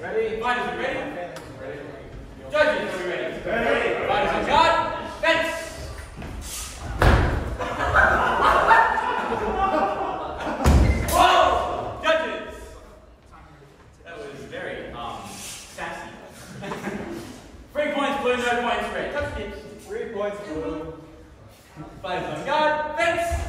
Ready? Fighters, are we ready? Ready. Judges, are we ready? Ready. Fighters on guard. Fence. Whoa! Judges. That was very um sassy. Three points blue, no points red. Touch. Three points blue. Fighters on guard. Fence.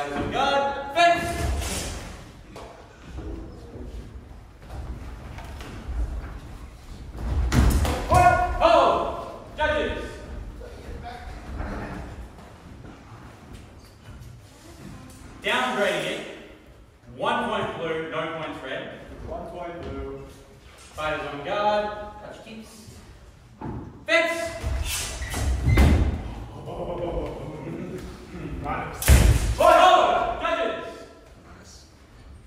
Fighters on guard. Fence. What? Oh! Judges! Downgrading it. One point blue, no points red. One point blue. Fighters on guard. Touch keeps. Fence! Oh! Judges!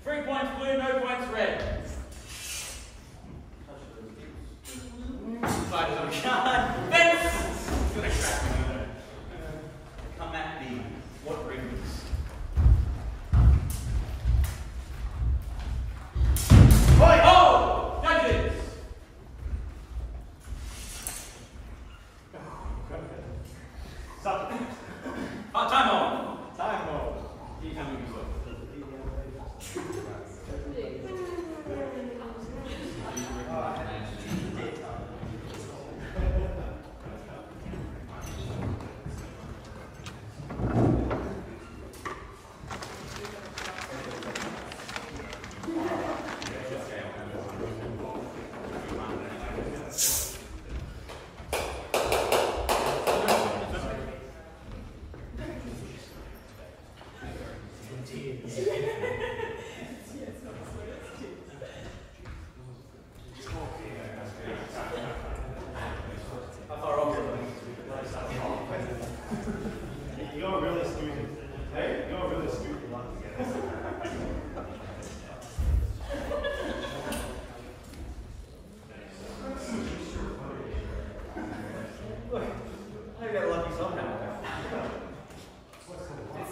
Three points blue, no points red. On. Come at me. What? Oh! Judges! Stop. Time on. Time yourself. Yes.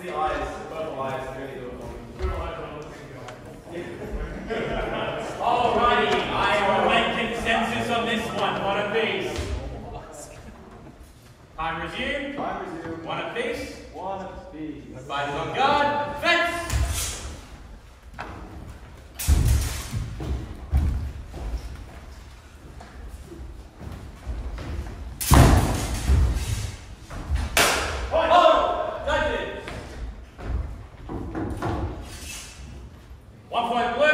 The eyes, the purple eyes, really do it for me. Alrighty, I will make consensus on this one. One apiece. Time resumed. Time resumed. One apiece. One piece. Fighters on guard. Fence. Oh, judges. One point blue.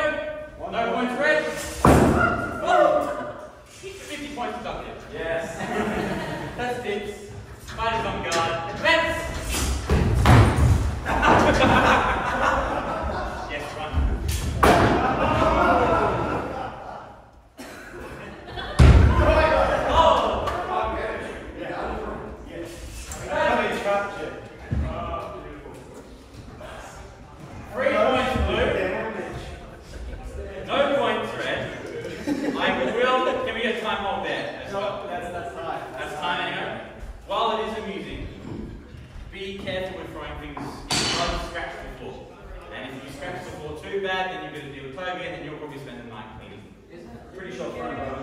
One no point. points red. Oh, 50 points deducted. Yes. That's tips. Fighters on guard. Fence. yes, run. Oh! Coming trap chip. Three points blue. Damage. No points red. I will. Can we get time hold there? as well? No, that's, that's time. That's time anyway. While it is amusing, be careful with throwing things. You won't scratch the floor. And if you scratch the floor too bad, then you're going to deal with Toby, and then you'll probably spend the night cleaning. Pretty sure front row